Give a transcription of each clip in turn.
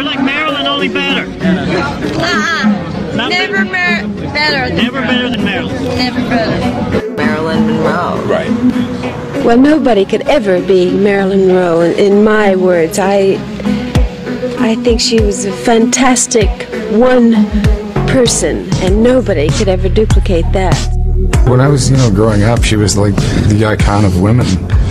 You're like Marilyn, only better. Uh-uh. Not Never mer- better. Than Never better than Marilyn. Never better. Marilyn Monroe. Right. Well, nobody could ever be Marilyn Monroe. In, in my words, I, I think she was a fantastic one person, and nobody could ever duplicate that. When I was, you know, growing up, she was like the icon of women.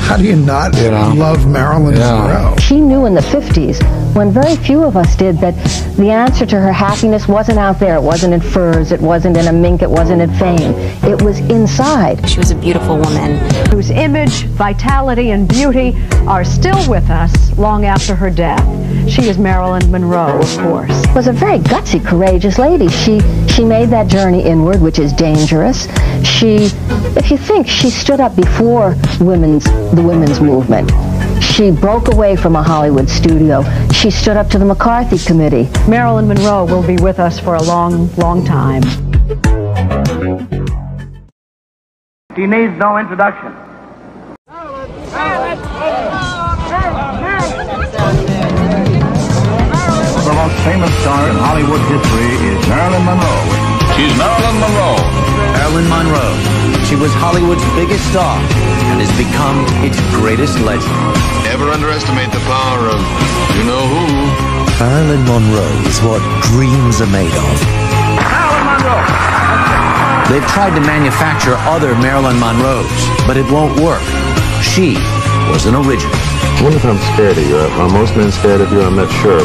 How do you not You know? love Marilyn Yeah. Monroe? She knew in the 50s, when very few of us did, that the answer to her happiness wasn't out there. It wasn't in furs, it wasn't in a mink, it wasn't in fame. It was inside. She was a beautiful woman. whose image, vitality, and beauty are still with us long after her death. She is Marilyn Monroe, of course. Was a very gutsy, courageous lady. She she made that journey inward, which is dangerous. She, if you think, she stood up before women's the women's movement. She broke away from a Hollywood studio. She stood up to the McCarthy Committee. Marilyn Monroe will be with us for a long, long time. She needs no introduction. The most famous star in Hollywood history is Marilyn Monroe. She's Marilyn Monroe. Marilyn Monroe. She was Hollywood's biggest star and has become its greatest legend. Never underestimate the power of you know who. Marilyn Monroe is what dreams are made of. Marilyn Monroe. They've tried to manufacture other Marilyn Monroes, but it won't work. She was an original. I wonder if I'm scared of you. Are most men scared of you? I'm not sure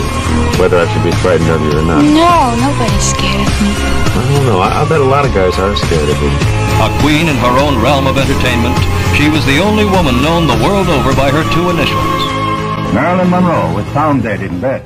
whether I should be frightened of you or not. No, nobody's scared of me. I don't know. I, I bet a lot of guys are scared of you. A queen in her own realm of entertainment, she was the only woman known the world over by her two initials. Marilyn Monroe was found dead in bed.